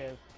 podcast.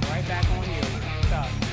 them right back on you. Stop.